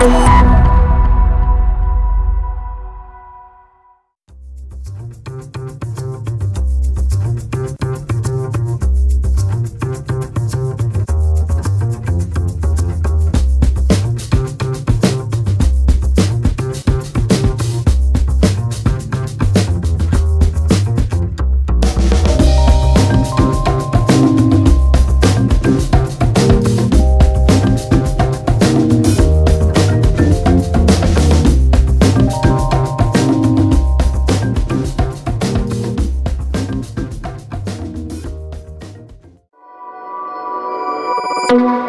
Bye. you.